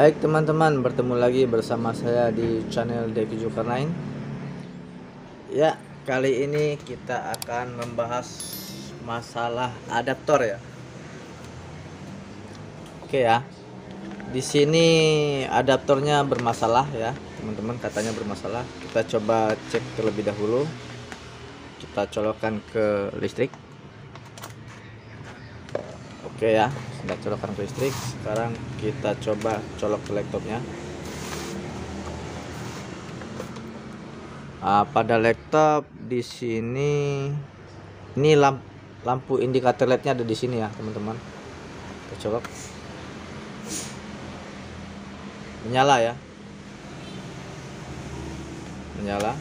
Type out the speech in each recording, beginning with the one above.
Baik teman-teman, bertemu lagi bersama saya di channel Devi Zulkarnain. Ya, kali ini kita akan membahas masalah adaptor ya. Oke ya. Di sini adaptornya bermasalah ya, teman-teman katanya bermasalah. Kita coba cek terlebih dahulu. Kita colokkan ke listrik. Oke ya, sudah colokkan ke listrik. Sekarang kita coba colok ke laptopnya. Ah, pada laptop di sini ini lamp, lampu indikator LED-nya ada di sini ya, teman-teman. Kita colok. Menyala ya. Menyala.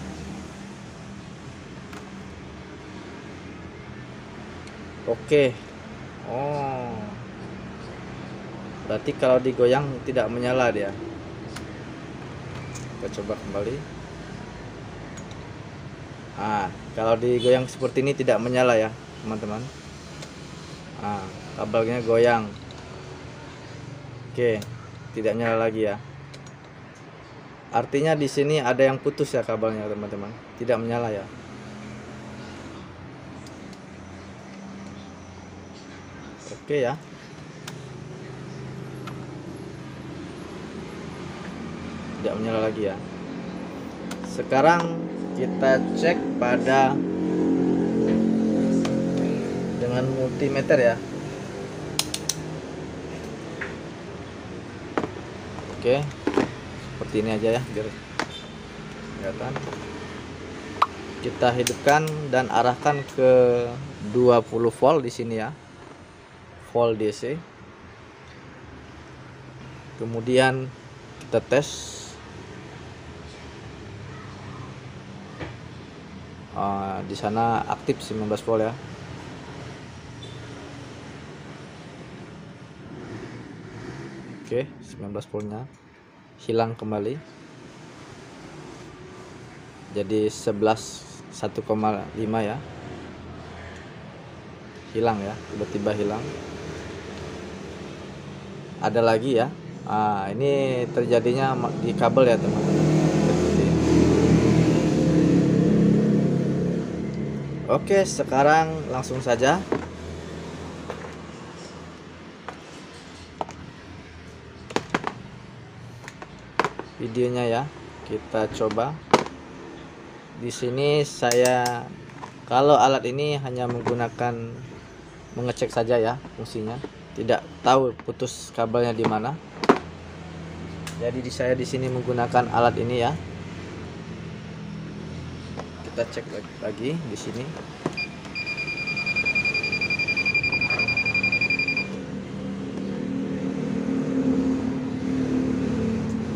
Oke. Oh. Berarti kalau digoyang tidak menyala dia. Kita coba kembali. Ah, kalau digoyang seperti ini tidak menyala ya, teman-teman. Ah, kabelnya goyang. Oke, tidak nyala lagi ya. Artinya di sini ada yang putus ya kabelnya, teman-teman. Tidak menyala ya. Oke ya. Tidak menyala lagi ya. Sekarang kita cek pada dengan multimeter ya. Oke. Seperti ini aja ya biar kelihatan. Kita hidupkan dan arahkan ke 20 volt di sini ya volt DC kemudian kita tes. Uh, di sana aktif 19 volt ya. Oke 19 voltnya hilang kembali. Jadi 11 1,5 ya. Hilang ya tiba-tiba hilang ada lagi ya. Nah, ini terjadinya di kabel ya teman-teman. Oke sekarang langsung saja. Videonya ya kita coba. Di sini saya kalau alat ini hanya menggunakan mengecek saja ya fungsinya tidak tahu putus kabelnya di mana. Jadi di saya di sini menggunakan alat ini ya. Kita cek lagi di sini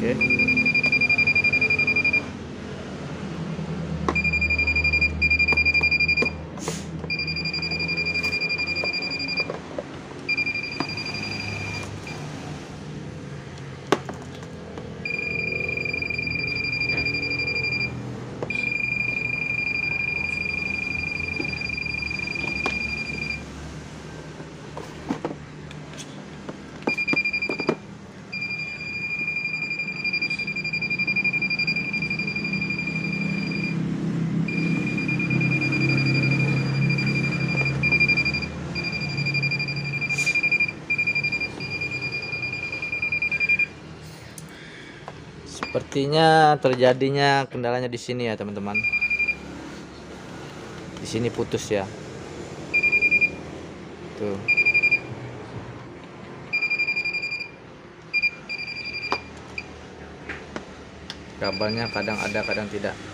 oke Sepertinya terjadinya kendalanya di sini ya, teman-teman. Di sini putus ya. Tuh. Kabelnya kadang ada, kadang tidak.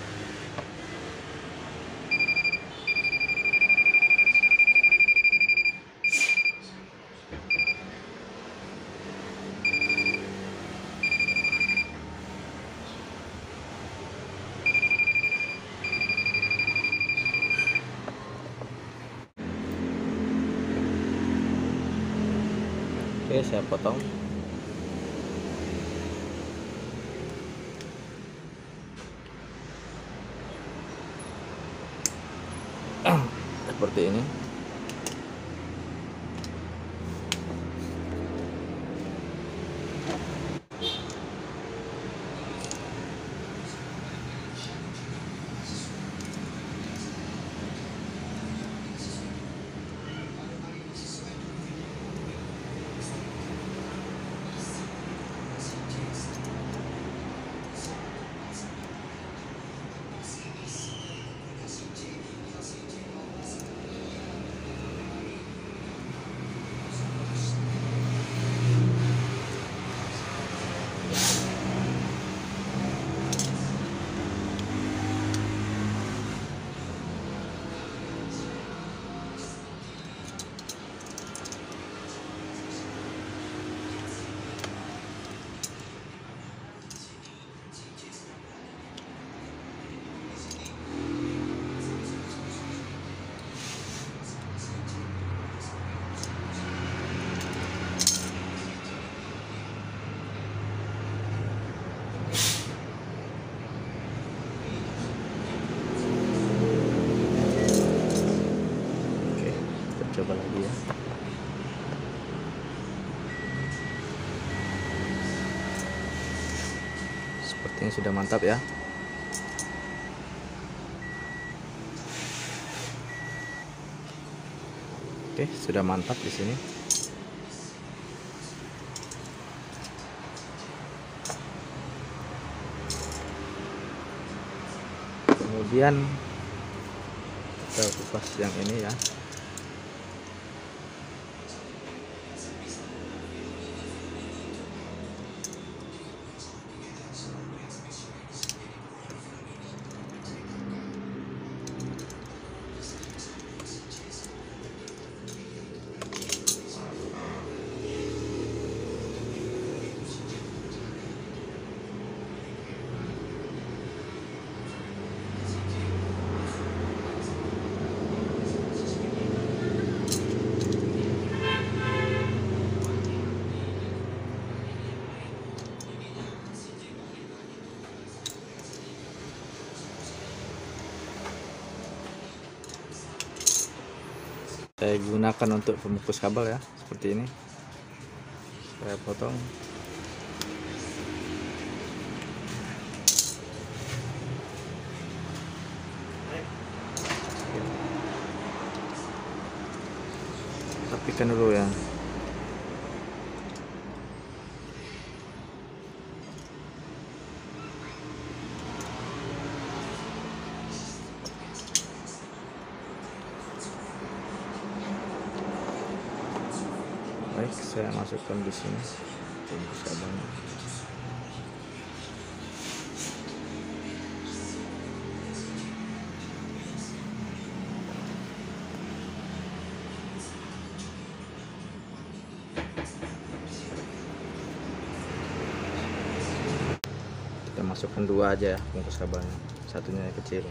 Oke, saya potong. Seperti ini. Ini sudah mantap ya. Oke sudah mantap di sini. Kemudian kita kupas yang ini ya saya gunakan untuk pembungkus kabel ya seperti ini. Saya potong. Rapikan dulu ya baik saya masukkan di sini. Bungkus kabelnya kita masukkan dua aja ya bungkus kabelnya satunya kecil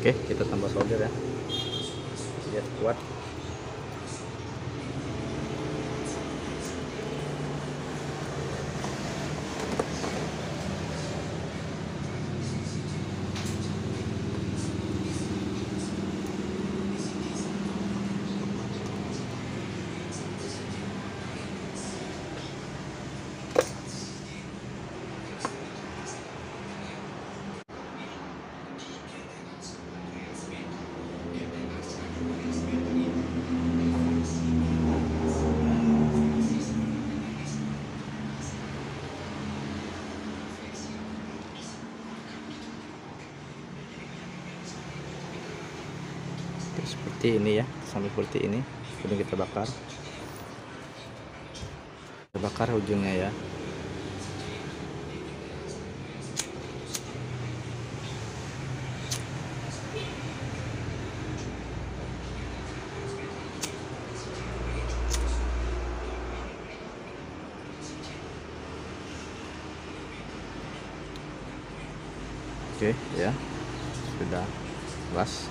Oke, kita tambah solder ya. Biar kuat. Oke, seperti ini ya, sampai seperti ini. Kemudian kita bakar. Kita bakar ujungnya ya. Oke, ya. Sudah pas.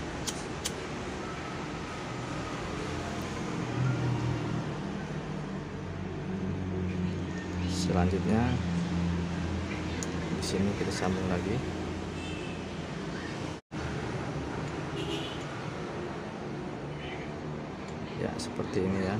Selanjutnya di sini kita sambung lagi. Ya seperti ini ya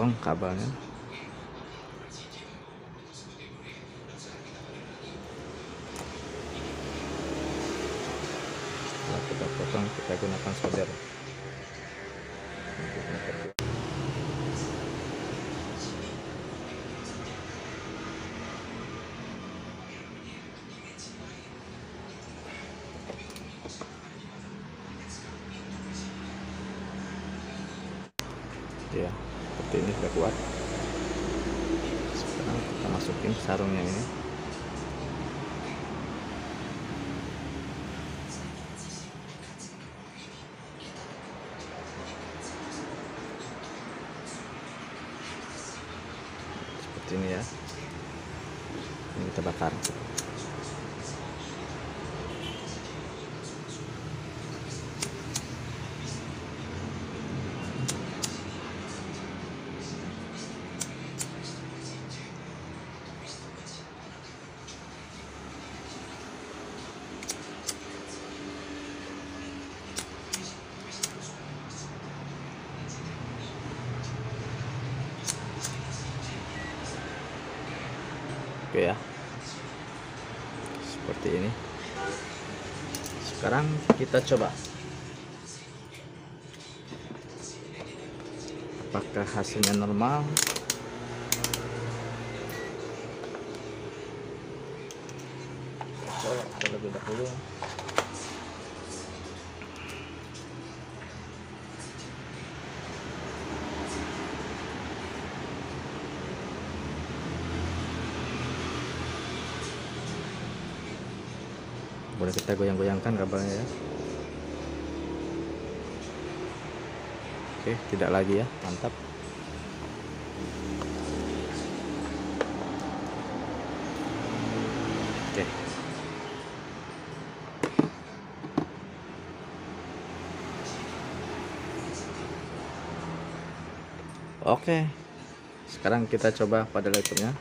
dipotong kabelnya. Setelah kita potong kita gunakan solder. Masukin sarungnya ini seperti ini ya ini kita bakar oke ya seperti ini sekarang kita coba. Apakah hasilnya normal? Colok terlebih dahulu boleh kita goyang-goyangkan kabelnya ya. Oke tidak lagi ya. Mantap. Oke. Oke. Sekarang kita coba pada laptopnya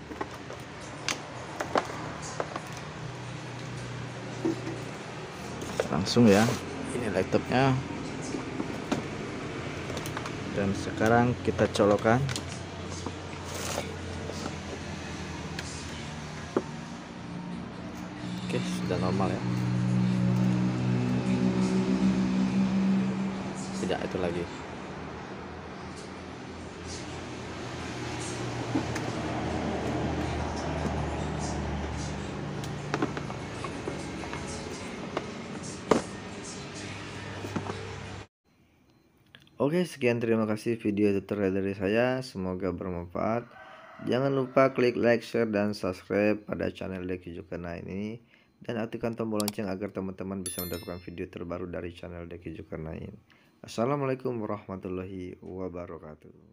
langsung ya. Ini laptopnya. Dan sekarang kita colokan Oke, sekian terima kasih video tutorial dari saya. Semoga bermanfaat. Jangan lupa klik like, share, dan subscribe pada channel Deki Jukana ini. Dan aktifkan tombol lonceng agar teman-teman bisa mendapatkan video terbaru dari channel Deki Jukana ini. Assalamualaikum warahmatullahi wabarakatuh.